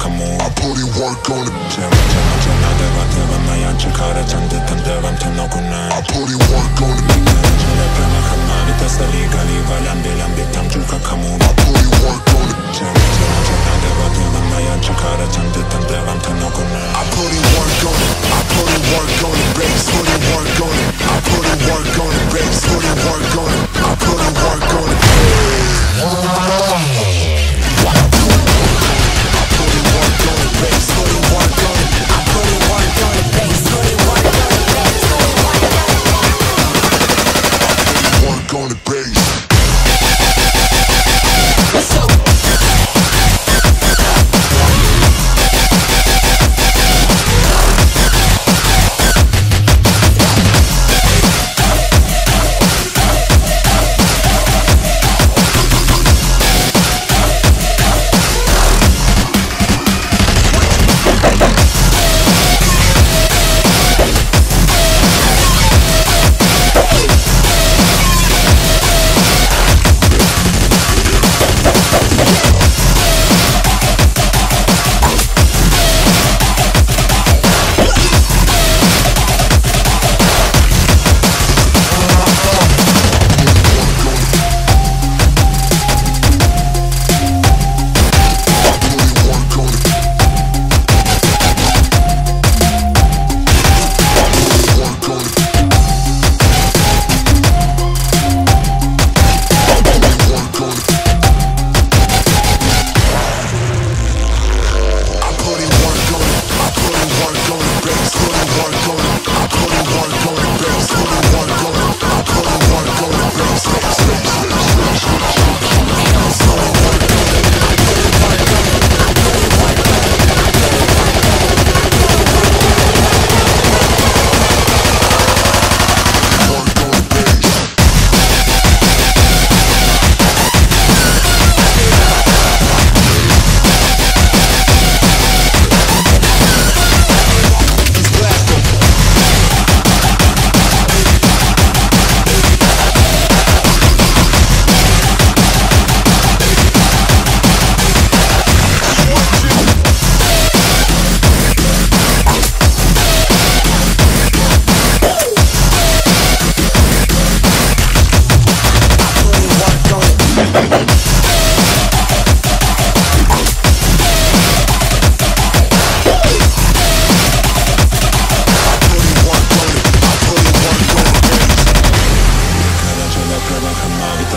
come on I put in work on it 제발 제발 제발 내가 대만 나야 축하를 잔듯한 대감탄 너구나 I put in work on it 전에 병을 한 마리 떼서 리가 리가 람비 람비 탐주가 come on I put in work on it 제발 제발 제발 내가 대만 나야 축하를 잔듯한 대감탄 너구나 I put in work on it I put in work on it Bass put in work on it I put in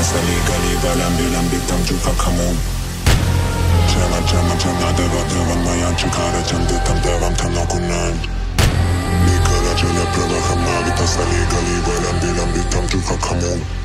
czasami kanibalem lambi bitam ciuka kamu Chama chama czema deva deva maya czekara czędy tam dewam tam noku nań Nikara czele prawa hama Wita stali kanibalem Bilam bitam ciuka kamu